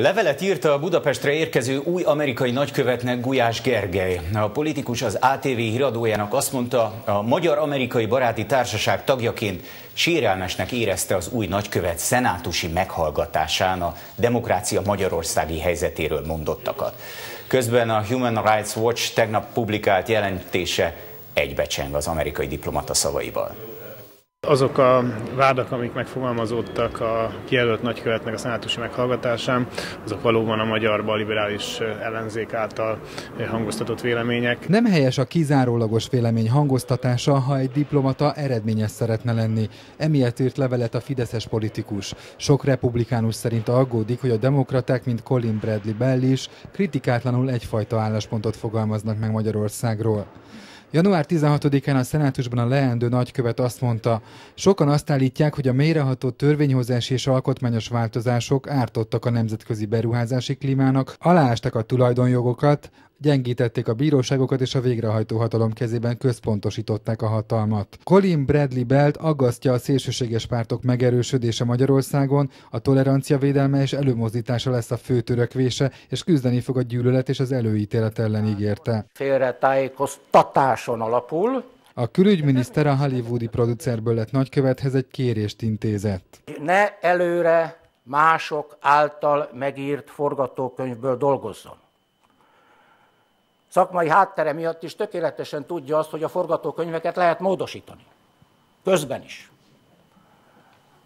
Levelet írt a Budapestre érkező új amerikai nagykövetnek Gulyás Gergely. A politikus az ATV híradójának azt mondta, a Magyar-Amerikai Baráti Társaság tagjaként sérelmesnek érezte az új nagykövet szenátusi meghallgatásán a demokrácia magyarországi helyzetéről mondottakat. Közben a Human Rights Watch tegnap publikált jelentése egybecseng az amerikai diplomata szavaival. Azok a vádak, amik megfogalmazódtak a kijelölt nagykövetnek a szenátusi meghallgatásán, azok valóban a magyar liberális ellenzék által hangoztatott vélemények. Nem helyes a kizárólagos vélemény hangoztatása, ha egy diplomata eredményes szeretne lenni. Emiatt írt levelet a fideszes politikus. Sok republikánus szerint aggódik, hogy a demokraták, mint Colin Bradley Bell is kritikátlanul egyfajta álláspontot fogalmaznak meg Magyarországról. Január 16-án a szenátusban a leendő nagykövet azt mondta, sokan azt állítják, hogy a mélyreható törvényhozási és alkotmányos változások ártottak a nemzetközi beruházási klímának, aláástak a tulajdonjogokat, gyengítették a bíróságokat és a végrehajtó hatalom kezében központosították a hatalmat. Colin Bradley Belt aggasztja a szélsőséges pártok megerősödése Magyarországon, a tolerancia védelme és előmozdítása lesz a fő törekvése, és küzdeni fog a gyűlölet és az előítélet ellen ígérte. Félretájékoztatáson alapul, a külügyminiszter a hollywoodi producerből lett nagykövethez egy kérést intézett. Ne előre mások által megírt forgatókönyvből dolgozzon szakmai háttere miatt is tökéletesen tudja azt, hogy a forgatókönyveket lehet módosítani. Közben is.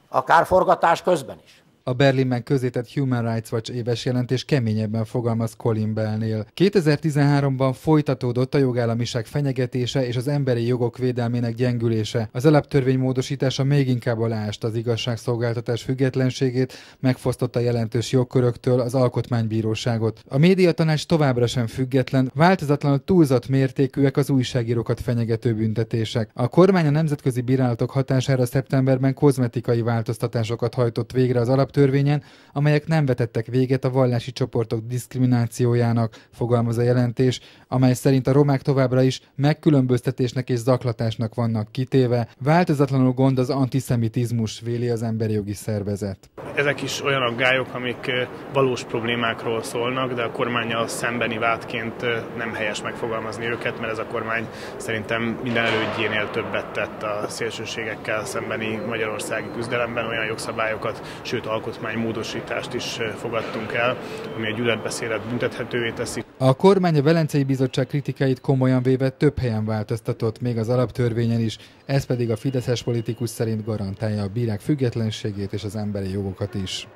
Akár forgatás közben is. A Berlinben közétett Human Rights Watch éves jelentés keményebben fogalmaz Colin Bellnél. 2013-ban folytatódott a jogállamiság fenyegetése és az emberi jogok védelmének gyengülése. Az alaptörvény módosítása még inkább aláást az igazságszolgáltatás függetlenségét, megfosztotta jelentős jogköröktől az alkotmánybíróságot. A médiatanács továbbra sem független, változatlanul túlzott mértékűek az újságírókat fenyegető büntetések. A kormány a nemzetközi bírálatok hatására szeptemberben kozmetikai változtatásokat hajtott végre az alap alaptörvényen, amelyek nem vetettek véget a vallási csoportok diszkriminációjának, fogalmaz a jelentés, amely szerint a romák továbbra is megkülönböztetésnek és zaklatásnak vannak kitéve. Változatlanul gond az antiszemitizmus, véli az emberi jogi szervezet. Ezek is olyan aggályok, amik valós problémákról szólnak, de a kormánya szembeni vádként nem helyes megfogalmazni őket, mert ez a kormány szerintem minden elődjénél többet tett a szélsőségekkel szembeni magyarországi küzdelemben, olyan jogszabályokat, sőt alkotmánymódosítást is fogadtunk el, ami a gyűlöletbeszélet büntethetővé teszi. A kormány a Velencei Bizottság kritikáit komolyan véve több helyen változtatott, még az alaptörvényen is, ez pedig a fideszes politikus szerint garantálja a bírák függetlenségét és az emberi jogokat is.